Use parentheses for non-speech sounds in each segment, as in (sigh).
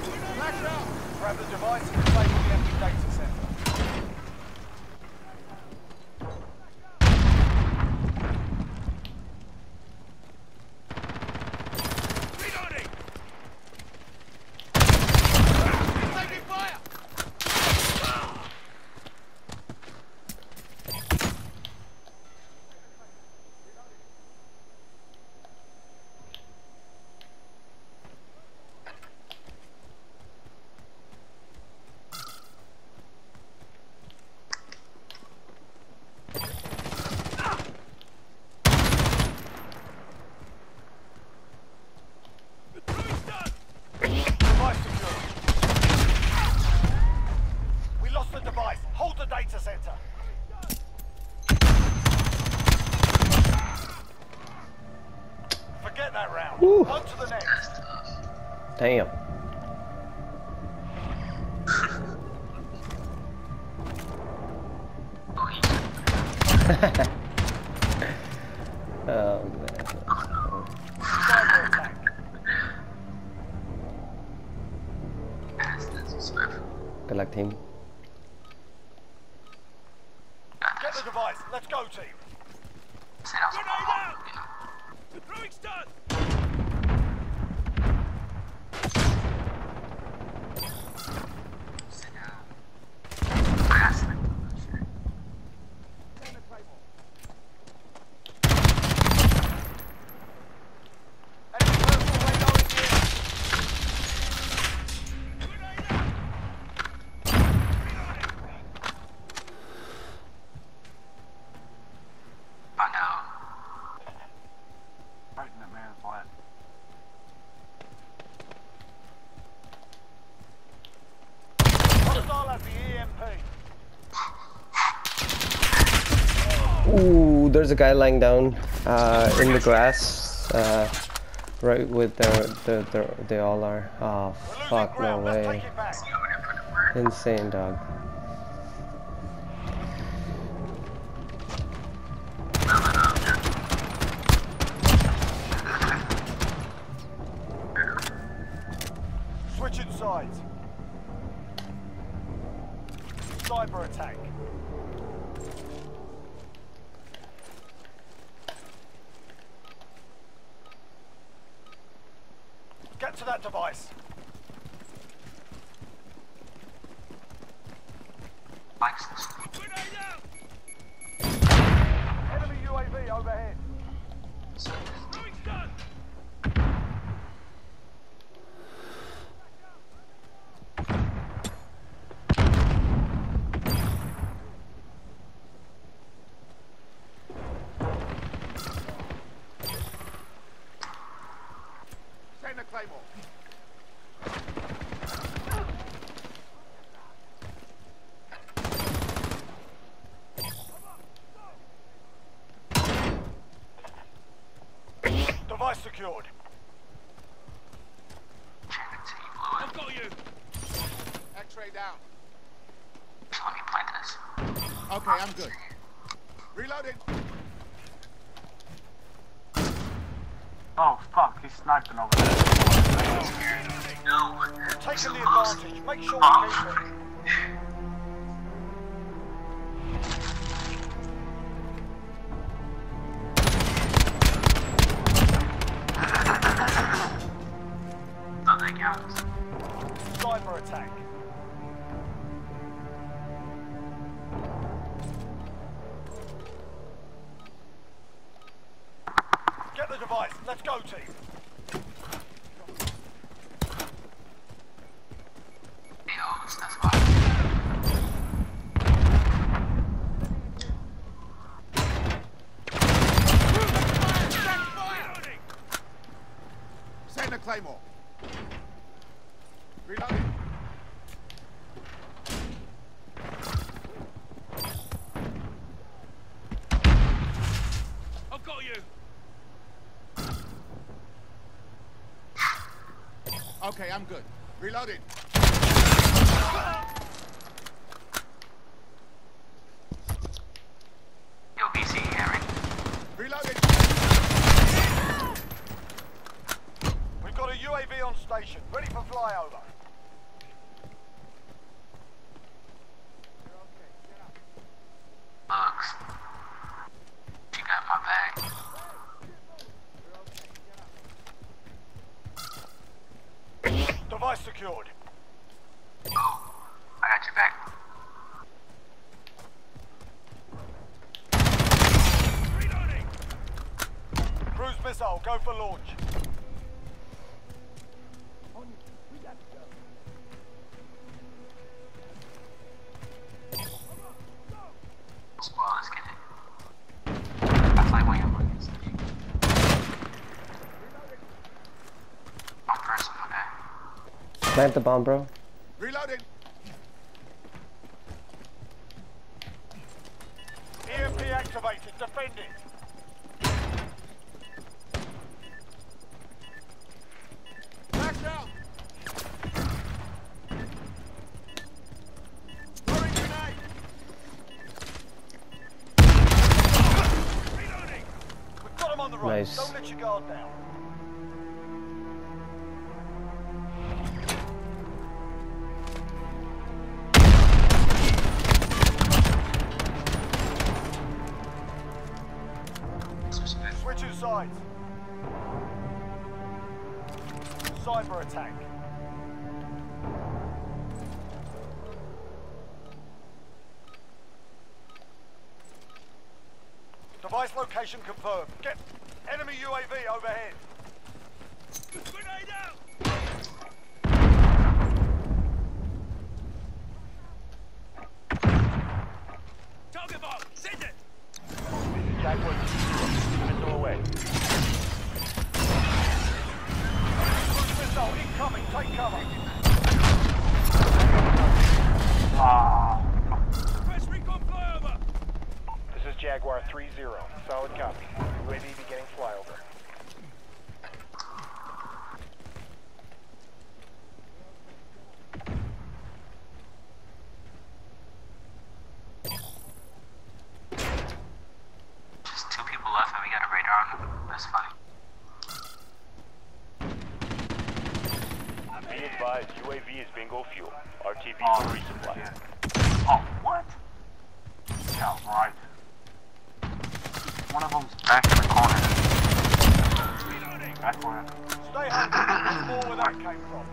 Grab the device and disable the empty data center. lost the device. Hold the data center. Forget that round. Woo. On to the next. Damn. (laughs) Oh, Good luck team. Got Get this. the device. Let's go, team. Say that was a Grenade out. Throwing stun. Sit down. Bastard. Shit. Enemy personal radar in the air. Grenade out. Find out. Breaking that man's flat. Hostile at the EMP. Ooh, there's a guy lying down uh, in the grass, uh, right with their, the the they all are. Oh fuck, no way. Insane, it attack. Get to that device. Likes. Enemy UAV overhead. Send the claymore. Device secured. Jamming till you blow it. got you. X-ray down. Just let me plant this. Okay, I'm good. Reloading. Oh fuck, he's sniping over there. No. Taking the advantage. Make sure we keep it. Counts. Cyber attack. Device. Let's go, team. Claymore. Reloading. I've got you. Okay, I'm good. Reloading. Yo, BC, Harry. Reloading. We've got a UAV on station, ready for flyover. Bugs. She got my bag. Device secured. Oh, I got your back. Reloading. Cruise missile, go for launch. Plant the bomb, bro. Reloading. EMP activated. Defend it. Reloading. We got him on the. Nice. Don't let your guard down. Switching sides. Cyber attack. Device location confirmed. Get enemy UAV overhead. Grenade out! Target bomb! Send it! Jaguar, missile away. Missile incoming, take cover. Ah, Press recon flyover. This is Jaguar 3-0. Solid copy. UAV beginning flyover. Just two people left and we got a radar on them. That's funny. Be advised, UAV is bingo fuel. RTB oh, for resupply. shit. Oh, what? Yeah, right. One of them's back in the corner. Back corner. Stay hungry. More where that came from.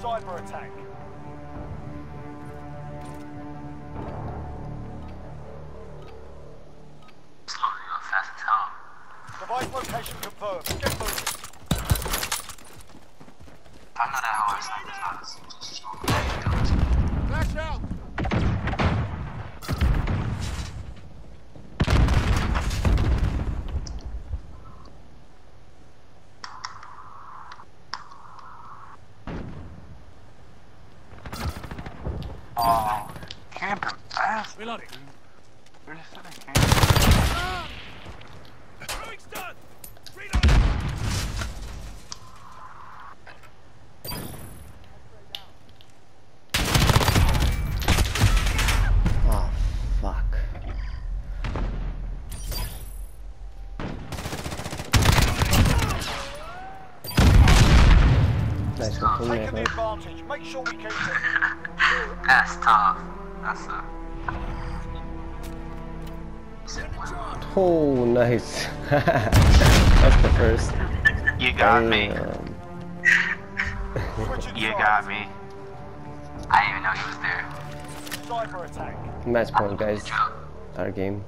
Cyber attack. Location confirmed. Get moving. I know that how I sound is not just strong. Flash out. Oh, camping fast. Reloading. We're just sitting camping. Throwing stun. Reloading. Oh, fuck. Nice one Taking the advantage. Make sure we keep it. (laughs) That's tough. That's a. Said one. Oh, nice. (laughs) That's the first. You got me. Damn. Um, (laughs) you got me. I didn't even know he was there. Cyber attack. Match point, guys. Good job. Our game.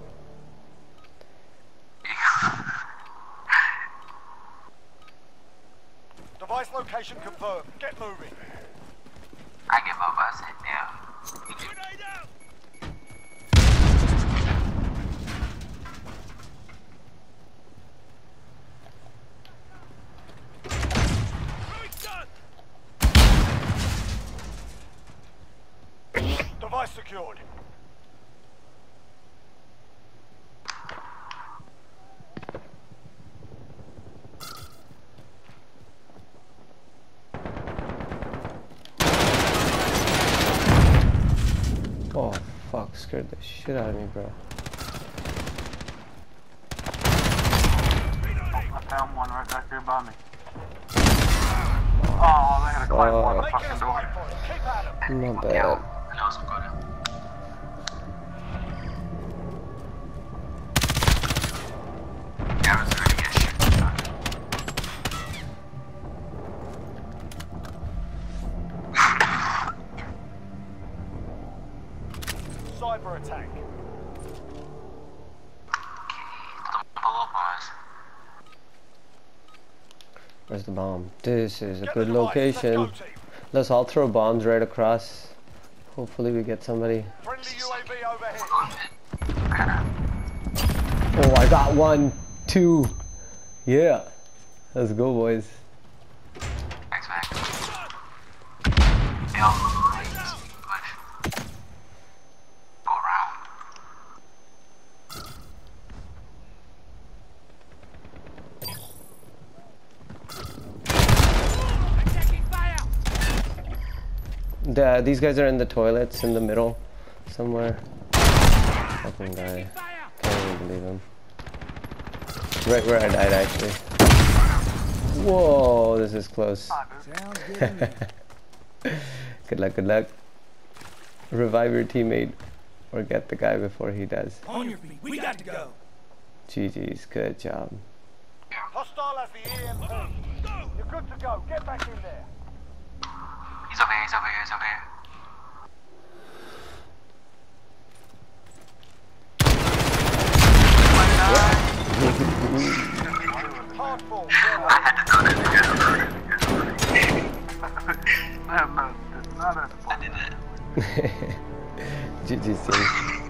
Device location confirmed. Get moving. I give up. I said, damn. Grenade out. Throwing stun. Device secured. Oh, fuck. Scared the shit out of me, bro. I found one right back here by me. Oh, oh, they had a climb on the fucking door. strike for it. Keep at 'em. Not bad. Cyber attack. Pull up on us. Where's the bomb? This is a Get good location. Let's go. Let's all throw bombs right across. Hopefully we get somebody. Friendly UAV overhead. Oh, I got one, two. Yeah. Let's go, boys. X back. Yo, The, these guys are in the toilets in the middle, somewhere. Fucking guy. Can't even believe him. Right where I died, actually. Whoa, this is close. (laughs) good luck, good luck. Revive your teammate, or get the guy before he does. On your feet. We got to go. GG's, good job. Hostile has the EMP. You're good to go. Get back in there. He's over here, he's over here, he's over here. I had to throw that together. No, no, it's not did it. GG's, team.